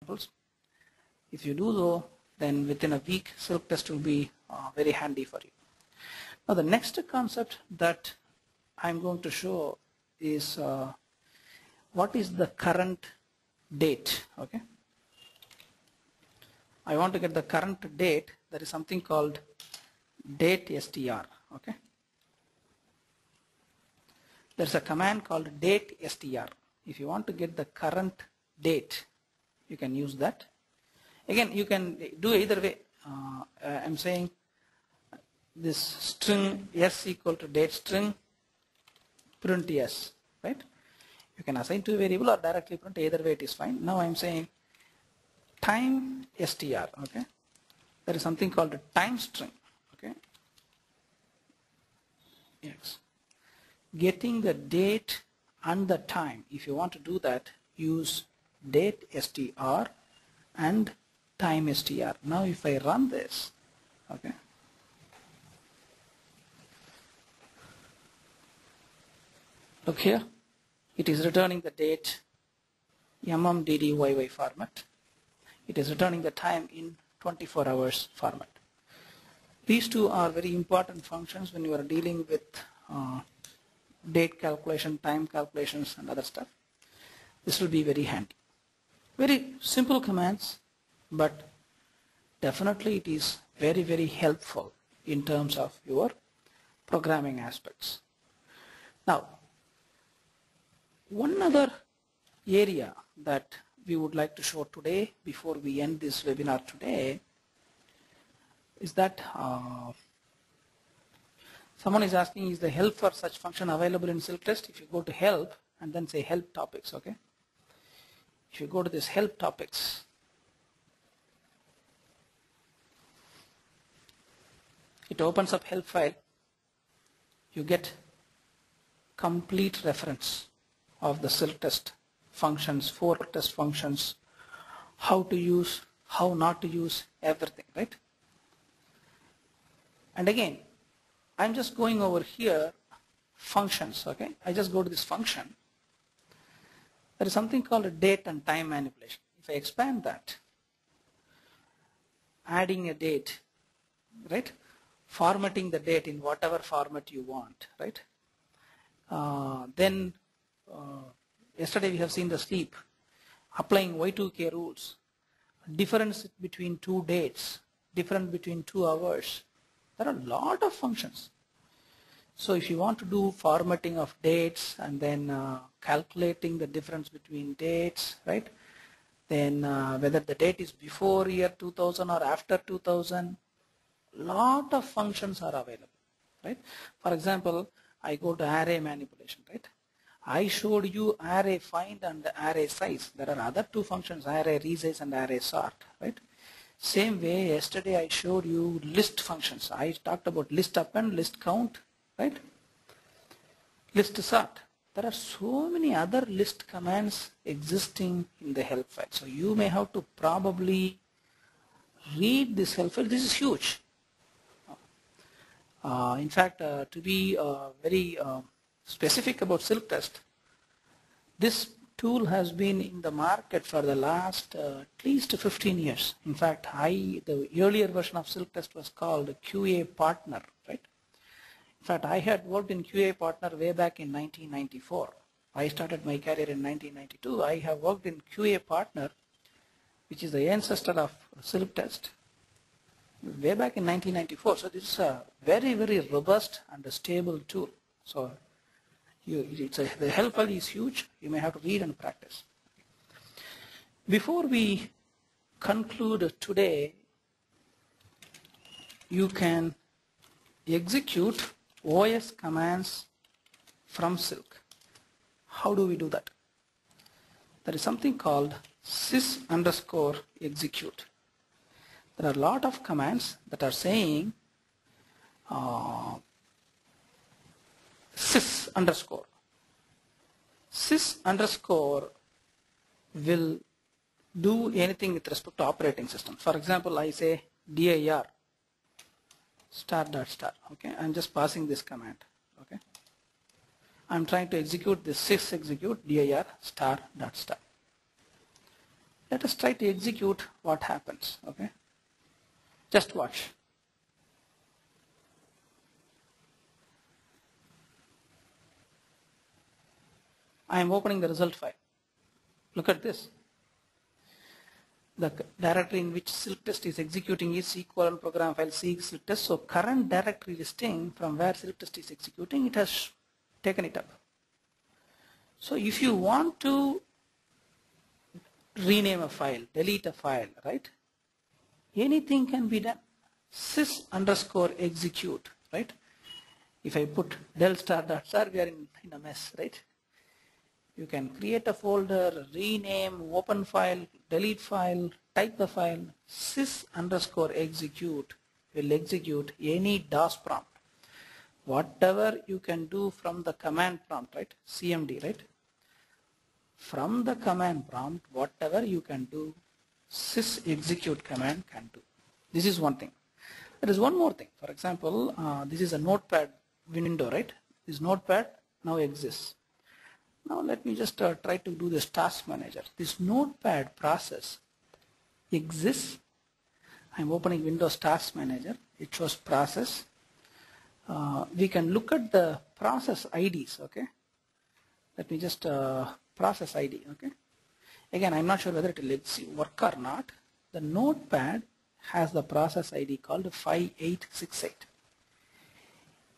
examples. If you do though, then within a week, silk test will be uh, very handy for you. Now the next concept that I'm going to show is uh, what is the current date, okay? I want to get the current date, there is something called date str, okay? There's a command called date str. If you want to get the current date, you can use that. Again, you can do either way. Uh, I'm saying this string s equal to date string print s, right? You can assign to a variable or directly print either way it is fine. Now I'm saying time str, okay? There is something called a time string, okay? Yes. Getting the date and the time. If you want to do that, use date str and time str. Now if I run this, okay, look here, it is returning the date mmddyy format. It is returning the time in 24 hours format. These two are very important functions when you are dealing with uh, date calculation, time calculations and other stuff. This will be very handy. Very simple commands, but definitely it is very, very helpful in terms of your programming aspects. Now, one other area that we would like to show today before we end this webinar today is that uh, someone is asking is the help for such function available in silk test if you go to help and then say help topics okay if you go to this help topics. It opens up help file. You get complete reference of the silk test functions four test functions how to use how not to use everything right? And again I'm just going over here functions okay? I just go to this function there is something called a date and time manipulation. If I expand that adding a date right? Formatting the date in whatever format you want right? Uh, then uh, yesterday we have seen the sleep. Applying Y2K rules. Difference between two dates difference between two hours. There are a lot of functions so if you want to do formatting of dates and then uh, calculating the difference between dates right? Then uh, whether the date is before year 2000 or after 2000 lot of functions are available right? For example I go to array manipulation right? I showed you array find and array size. There are other two functions array resize and array sort right? Same way yesterday I showed you list functions. I talked about list append list count right? List sort there are so many other list commands existing in the help file. So you may have to probably read this help file. This is huge. Uh, in fact, uh, to be uh, very specific about Silk Test, this tool has been in the market for the last at least 15 years. In fact, I, the earlier version of Silk Test was called QA Partner? In fact, I had worked in QA Partner way back in 1994. I started my career in 1992. I have worked in QA Partner, which is the ancestor of Silk Test, way back in 1994. So this is a very, very robust and a stable tool. So you, it's a, the help file is huge. You may have to read and practice. Before we conclude today, you can execute OS commands from Silk. How do we do that? There is something called sys underscore execute there are a lot of commands that are saying uh, sys underscore. Sys underscore will do anything with respect to operating system. For example, I say dir star dot star. Okay, I'm just passing this command. Okay, I'm trying to execute this sys execute dir star dot star. Let us try to execute what happens, okay? Just watch. I am opening the result file. Look at this. The directory in which silk test is executing is colon program file C silk test. So current directory listing from where silk test is executing, it has taken it up. So if you want to rename a file, delete a file, right? Anything can be done. sys underscore execute, right? If I put del star dot star, we are in, in a mess, right? You can create a folder, rename, open file, delete file, type the file, sys underscore execute will execute any DOS prompt. Whatever you can do from the command prompt, right? CMD, right? From the command prompt, whatever you can do, sys execute command can do. This is one thing. There is one more thing. For example, uh, this is a notepad window, right? This notepad now exists. Now let me just uh, try to do this task manager. This notepad process exists. I'm opening Windows Task Manager. It shows process. Uh, we can look at the process IDs, okay? Let me just uh, process ID, okay? Again, I'm not sure whether it will work or not. The notepad has the process ID called 5868.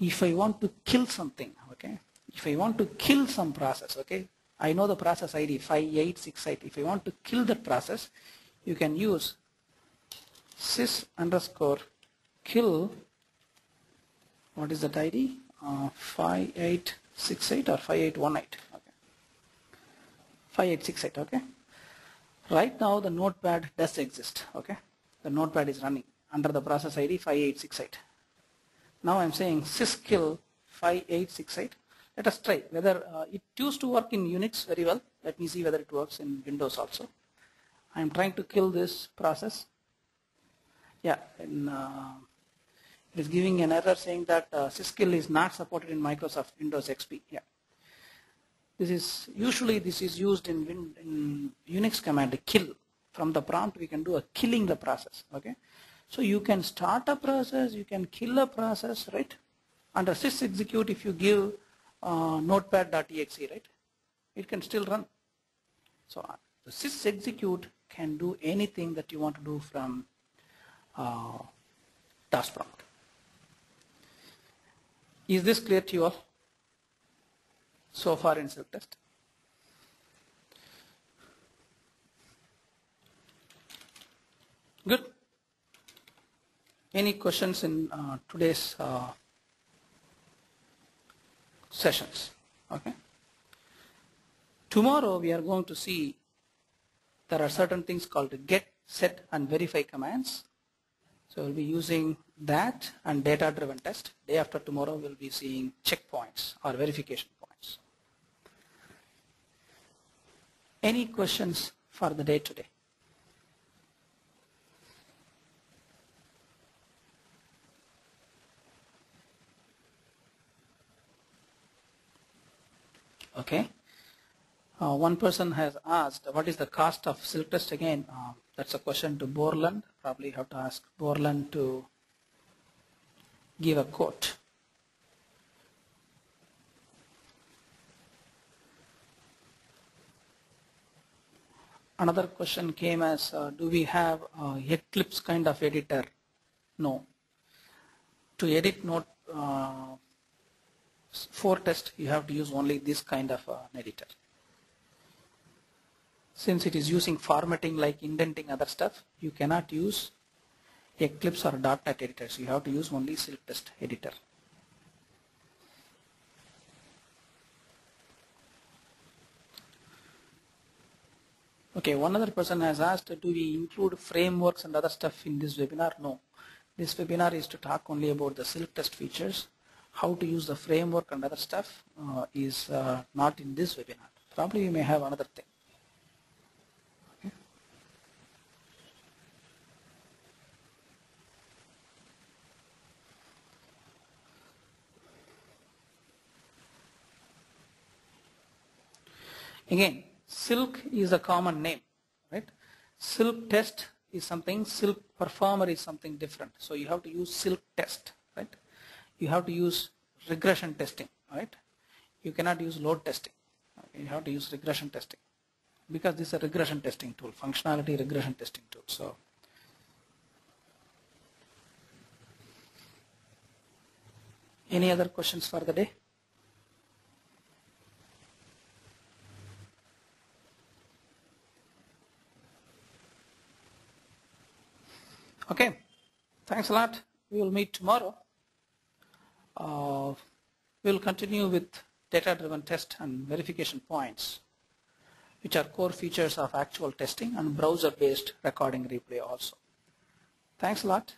If I want to kill something, okay, if I want to kill some process, okay, I know the process ID 5868. If I want to kill that process, you can use sys underscore kill, what is that ID? Uh, 5868 or 5818, okay. 5868, okay. Right now the notepad does exist, okay. The notepad is running under the process ID 5868. Now I'm saying syskill 5868 let us try whether uh, it used to work in Unix very well. Let me see whether it works in Windows also. I am trying to kill this process. Yeah, and, uh, it is giving an error saying that uh, syskill is not supported in Microsoft Windows XP. Yeah, this is usually this is used in, in Unix command kill. From the prompt, we can do a killing the process. Okay, so you can start a process, you can kill a process, right? Under sys execute, if you give uh, notepad.exe, right? It can still run. So uh, the sys execute can do anything that you want to do from uh, task prompt. Is this clear to you all so far in silk test? Good. Any questions in uh, today's uh, sessions. Okay. Tomorrow we are going to see there are certain things called get, set, and verify commands. So we'll be using that and data-driven test. Day after tomorrow we'll be seeing checkpoints or verification points. Any questions for the day today? Okay. Uh, one person has asked, what is the cost of silk test again? Uh, that's a question to Borland. Probably have to ask Borland to give a quote. Another question came as, uh, do we have Eclipse kind of editor? No. To edit note uh, 4Test you have to use only this kind of uh, editor. Since it is using formatting like indenting other stuff, you cannot use Eclipse or .NET editors. You have to use only Silk Test editor. Okay, one other person has asked, do we include frameworks and other stuff in this webinar? No. This webinar is to talk only about the Silk Test features how to use the framework and other stuff uh, is uh, not in this webinar. Probably we may have another thing. Again, silk is a common name, right? Silk test is something, silk performer is something different. So you have to use silk test, right? You have to use regression testing, right? You cannot use load testing. You have to use regression testing because this is a regression testing tool, functionality regression testing tool. So any other questions for the day? Okay, thanks a lot. We will meet tomorrow. Uh, we'll continue with data-driven test and verification points, which are core features of actual testing and browser-based recording replay also. Thanks a lot.